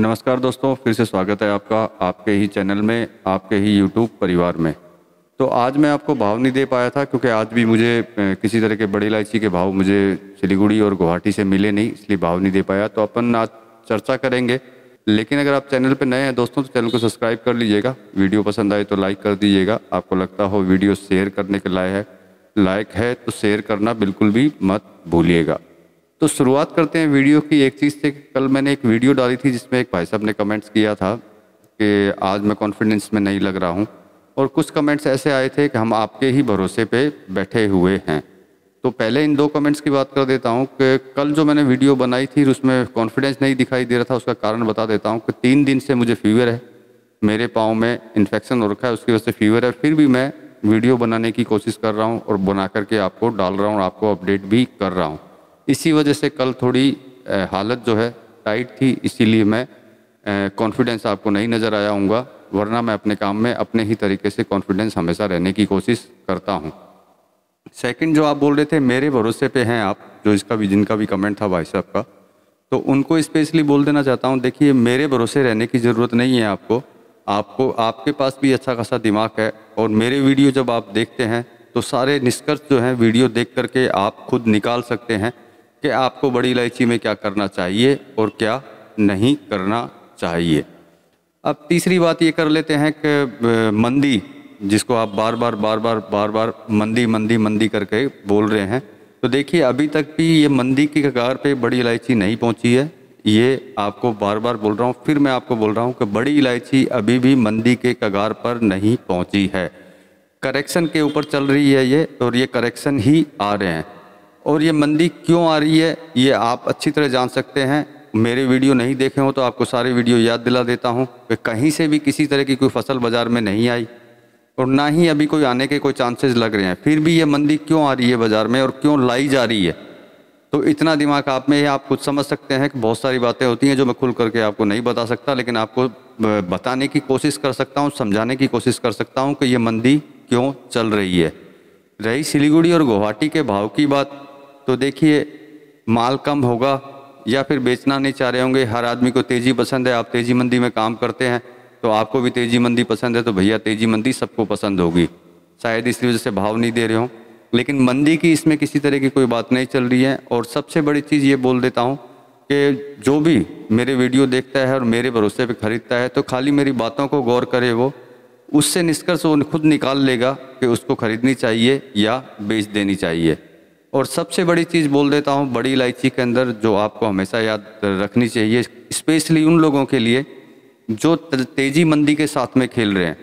नमस्कार दोस्तों, फिर से स्वागत है आपका, आपके ही चैनल में, आपके ही यूट्यूब परिवार में। तो आज मैं आपको भाव नहीं दे पाया था, क्योंकि आज भी मुझे किसी तरह के बड़ी इलायची के भाव मुझे सिलीगुड़ी और गुवाहाटी से मिले नहीं, इसलिए भाव नहीं दे पाया। तो अपन आज चर्चा करेंगे, लेकिन अगर आप चैनल पर नए हैं दोस्तों तो चैनल को सब्सक्राइब कर लीजिएगा। वीडियो पसंद आए तो लाइक कर दीजिएगा। आपको लगता हो वीडियो शेयर करने के लायक है लायक है तो शेयर करना बिल्कुल भी मत भूलिएगा। तो शुरुआत करते हैं वीडियो की। एक चीज़ से कल मैंने एक वीडियो डाली थी जिसमें एक भाई साहब ने कमेंट्स किया था कि आज मैं कॉन्फिडेंस में नहीं लग रहा हूँ। और कुछ कमेंट्स ऐसे आए थे कि हम आपके ही भरोसे पे बैठे हुए हैं। तो पहले इन दो कमेंट्स की बात कर देता हूँ कि कल जो मैंने वीडियो बनाई थी, उसमें कॉन्फिडेंस नहीं दिखाई दे रहा था, उसका कारण बता देता हूँ कि तीन दिन से मुझे फीवर है। मेरे पाँव में इन्फेक्शन हो रखा है, उसकी वजह से फीवर है। फिर भी मैं वीडियो बनाने की कोशिश कर रहा हूँ और बना करके आपको डाल रहा हूँ आपको अपडेट भी कर रहा हूँ। इसी वजह से कल थोड़ी हालत जो है टाइट थी, इसीलिए मैं कॉन्फिडेंस आपको नहीं नज़र आया हूँगा वरना मैं अपने काम में अपने ही तरीके से कॉन्फिडेंस हमेशा रहने की कोशिश करता हूँ। सेकंड जो आप बोल रहे थे, मेरे भरोसे पे हैं आप, जो इसका भी, जिनका भी कमेंट था भाई साहब का तो उनको स्पेशली बोल देना चाहता हूँ, देखिए मेरे भरोसे रहने की ज़रूरत नहीं है आपको आपको, आपके पास भी अच्छा खासा दिमाग है, और मेरे वीडियो जब आप देखते हैं तो सारे निष्कर्ष जो हैं, वीडियो देख करके आप खुद निकाल सकते हैं कि आपको बड़ी इलायची में क्या करना चाहिए और क्या नहीं करना चाहिए। अब तीसरी बात ये कर लेते हैं कि मंदी, जिसको आप बार बार बार बार बार बार मंदी मंदी मंदी करके बोल रहे हैं। तो देखिए, अभी तक भी ये मंदी की कगार पे बड़ी इलायची नहीं पहुँची है। ये आपको बार बार बोल रहा हूँ, फिर मैं आपको बोल रहा हूँ कि बड़ी इलायची अभी भी मंदी के कगार पर नहीं पहुँची है। करेक्शन के ऊपर चल रही है ये, और ये करेक्शन ही आ रहे हैं। और ये मंदी क्यों आ रही है, ये आप अच्छी तरह जान सकते हैं। मेरे वीडियो नहीं देखे हो तो आपको सारे वीडियो याद दिला देता हूँ कि कहीं से भी किसी तरह की कोई फ़सल बाज़ार में नहीं आई और ना ही अभी कोई आने के कोई चांसेस लग रहे हैं। फिर भी ये मंदी क्यों आ रही है बाज़ार में और क्यों लाई जा रही है? तो इतना दिमाग आप में आप कुछ समझ सकते हैं कि बहुत सारी बातें होती हैं जो मैं खुल करके आपको नहीं बता सकता, लेकिन आपको बताने की कोशिश कर सकता हूँ, समझाने की कोशिश कर सकता हूँ कि ये मंदी क्यों चल रही है। रही सिलीगुड़ी और गुवाहाटी के भाव की बात तो देखिए, माल कम होगा या फिर बेचना नहीं चाह रहे होंगे, हर आदमी को तेज़ी पसंद है, आप तेज़ी मंदी में काम करते हैं तो आपको भी तेज़ी मंदी पसंद है तो भैया तेज़ी मंदी सबको पसंद होगी। शायद इस वजह से भाव नहीं दे रहे हों। लेकिन मंदी की इसमें किसी तरह की कोई बात नहीं चल रही है, और सबसे बड़ी चीज़ ये बोल देता हूँ कि जो भी मेरे वीडियो देखता है और मेरे भरोसे पे ख़रीदता है तो खाली मेरी बातों को गौर करे वो, उससे निष्कर्ष वो खुद निकाल लेगा कि उसको ख़रीदनी चाहिए या बेच देनी चाहिए। और सबसे बड़ी चीज़ बोल देता हूँ, बड़ी इलायची के अंदर जो आपको हमेशा याद रखनी चाहिए, स्पेशली उन लोगों के लिए जो तेज़ी मंदी के साथ में खेल रहे हैं।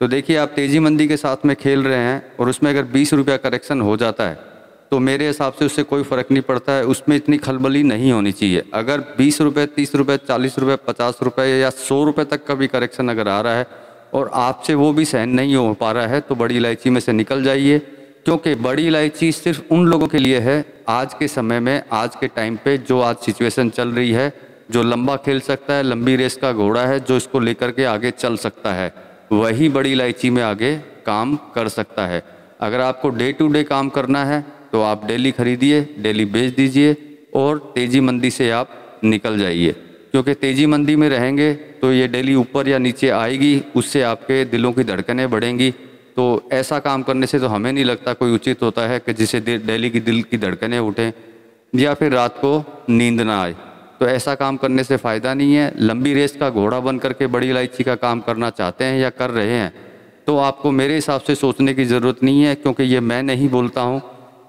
तो देखिए, आप तेज़ी मंदी के साथ में खेल रहे हैं और उसमें अगर बीस रुपया करेक्शन हो जाता है तो मेरे हिसाब से उससे कोई फ़र्क नहीं पड़ता है, उसमें इतनी खलबली नहीं होनी चाहिए। अगर बीस रुपये, तीस रुपये, चालीस रुपये, पचास रुपये या सौ रुपये तक का भी करेक्शन अगर आ रहा है और आपसे वो भी सहन नहीं हो पा रहा है तो बड़ी इलायची में से निकल जाइए। क्योंकि बड़ी इलायची सिर्फ़ उन लोगों के लिए है आज के समय में, आज के टाइम पे जो आज सिचुएशन चल रही है, जो लंबा खेल सकता है, लंबी रेस का घोड़ा है, जो इसको लेकर के आगे चल सकता है, वही बड़ी इलायची में आगे काम कर सकता है। अगर आपको डे टू डे काम करना है तो आप डेली खरीदिए, डेली बेच दीजिए और तेज़ी मंदी से आप निकल जाइए। क्योंकि तेज़ी मंदी में रहेंगे तो ये डेली ऊपर या नीचे आएगी, उससे आपके दिलों की धड़कनें बढ़ेंगी तो ऐसा काम करने से तो हमें नहीं लगता कोई उचित होता है कि जिसे डेली की दिल की धड़कनें उठें, या फिर रात को नींद ना आए। तो ऐसा काम करने से फ़ायदा नहीं है। लंबी रेस का घोड़ा बन करके बड़ी इलायची का काम करना चाहते हैं या कर रहे हैं तो आपको मेरे हिसाब से सोचने की ज़रूरत नहीं है, क्योंकि ये मैं नहीं बोलता हूँ।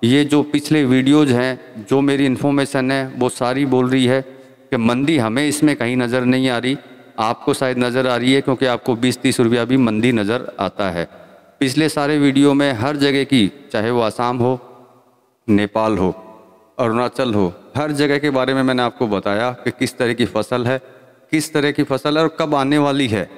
ये जो पिछले वीडियोज़ हैं, जो मेरी इन्फॉर्मेशन है, वो सारी बोल रही है कि मंदी हमें इसमें कहीं नज़र नहीं आ रही। आपको शायद नज़र आ रही है, क्योंकि आपको बीस तीस रुपया भी मंदी नज़र आता है। पिछले सारे वीडियो में हर जगह की, चाहे वो आसाम हो, नेपाल हो, अरुणाचल हो, हर जगह के बारे में मैंने आपको बताया कि किस तरह की फ़सल है, किस तरह की फ़सल है और कब आने वाली है।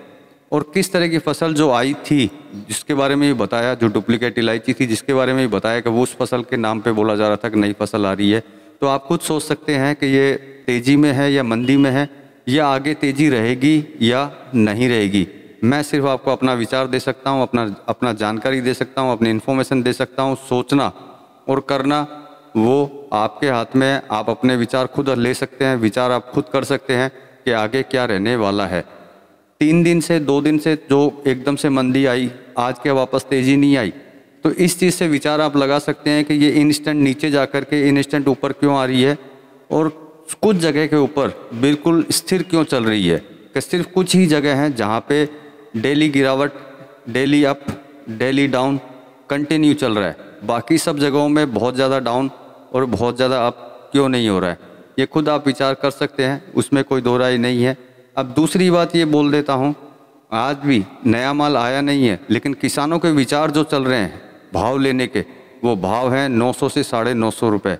और किस तरह की फ़सल जो आई थी, जिसके बारे में भी बताया, जो डुप्लीकेट इलायची थी, जिसके बारे में भी बताया कि वो उस फ़सल के नाम पे बोला जा रहा था कि नई फ़सल आ रही है। तो आप खुद सोच सकते हैं कि ये तेज़ी में है या मंदी में है, या आगे तेज़ी रहेगी या नहीं रहेगी। मैं सिर्फ़ आपको अपना विचार दे सकता हूँ, अपना अपना जानकारी दे सकता हूँ, अपनी इन्फॉर्मेशन दे सकता हूँ, सोचना और करना, वो आपके हाथ में आप अपने विचार खुद ले सकते हैं, विचार आप खुद कर सकते हैं कि आगे क्या रहने वाला है। तीन दिन से, दो दिन से जो एकदम से मंदी आई, आज के वापस तेज़ी नहीं आई तो इस चीज़ से विचार आप लगा सकते हैं कि ये इंस्टेंट नीचे जा कर के इंस्टेंट ऊपर क्यों आ रही है और कुछ जगह के ऊपर बिल्कुल स्थिर क्यों चल रही है, कि सिर्फ़ कुछ ही जगह हैं जहाँ पे डेली गिरावट, daily up, daily down continue चल रहा है। बाकी सब जगहों में बहुत ज़्यादा डाउन और बहुत ज़्यादा अप क्यों नहीं हो रहा है? ये खुद आप विचार कर सकते हैं, उसमें कोई दो राय नहीं है। अब दूसरी बात ये बोल देता हूँ, आज भी नया माल आया नहीं है, लेकिन किसानों के विचार जो चल रहे हैं, भाव लेने के, वो भाव हैं 900 से साढ़े नौ सौ रुपये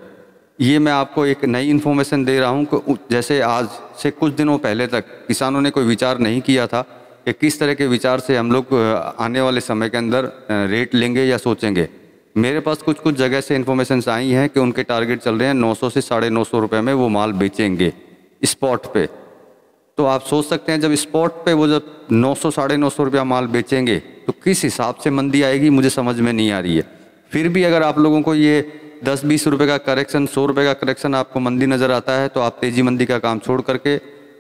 ये मैं आपको एक नई इन्फॉर्मेशन दे रहा हूँ जैसे आज से कुछ दिनों पहले तक किसानों ने कोई विचार नहीं किया था कि किस तरह के विचार से हम लोग आने वाले समय के अंदर रेट लेंगे या सोचेंगे? मेरे पास कुछ कुछ जगह से इन्फॉर्मेशन आई हैं कि उनके टारगेट चल रहे हैं 900 से साढ़े नौ सौ रुपये में वो माल बेचेंगे स्पॉट पे। तो आप सोच सकते हैं, जब स्पॉट पे वो जब 900 साढ़े नौ सौ रुपया माल बेचेंगे तो किस हिसाब से मंदी आएगी मुझे समझ में नहीं आ रही है। फिर भी अगर आप लोगों को ये दस बीस रुपये का करेक्शन सौ रुपये का करेक्शन आपको मंदी नज़र आता है तो आप तेज़ी मंदी का काम छोड़ करके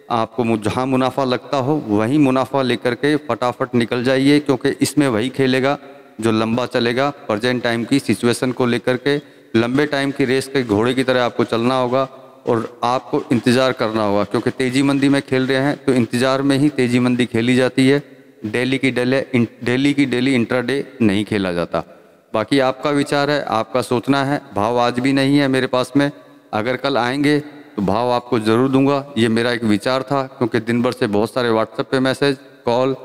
आपको जहाँ मुनाफा लगता हो, वहीं मुनाफा लेकर के फटाफट निकल जाइए, क्योंकि इसमें वही खेलेगा जो लंबा चलेगा। प्रजेंट टाइम की सिचुएशन को लेकर के लंबे टाइम की रेस के घोड़े की तरह आपको चलना होगा और आपको इंतज़ार करना होगा, क्योंकि तेज़ी मंदी में खेल रहे हैं तो इंतज़ार में ही तेज़ी मंदी खेली जाती है। डेली की डेली डेली की डेली इंट्राडे नहीं खेला जाता। बाकी आपका विचार है, आपका सोचना है, भाव आज भी नहीं है मेरे पास में। अगर कल आएँगे तो भाव आपको ज़रूर दूँगा। ये मेरा एक विचार था, क्योंकि दिन भर से बहुत सारे व्हाट्सएप पे मैसेज, कॉल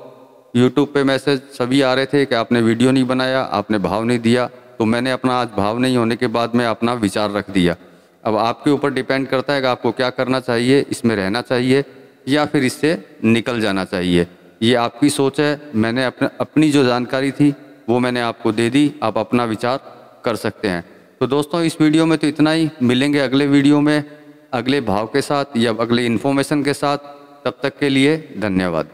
यूट्यूब पे मैसेज, सभी आ रहे थे कि आपने वीडियो नहीं बनाया, आपने भाव नहीं दिया। तो मैंने अपना आज भाव नहीं, होने के बाद मैं अपना विचार रख दिया। अब आपके ऊपर डिपेंड करता है कि आपको क्या करना चाहिए, इसमें रहना चाहिए, या फिर इससे निकल जाना चाहिए। ये आपकी सोच है। मैंने अपने, अपनी जो जानकारी थी, वो मैंने आपको दे दी। आप अपना विचार कर सकते हैं। तो दोस्तों, इस वीडियो में तो इतना ही। मिलेंगे अगले वीडियो में। अगले भाव के साथ या अगले इन्फॉर्मेशन के साथ तब तक के लिए धन्यवाद।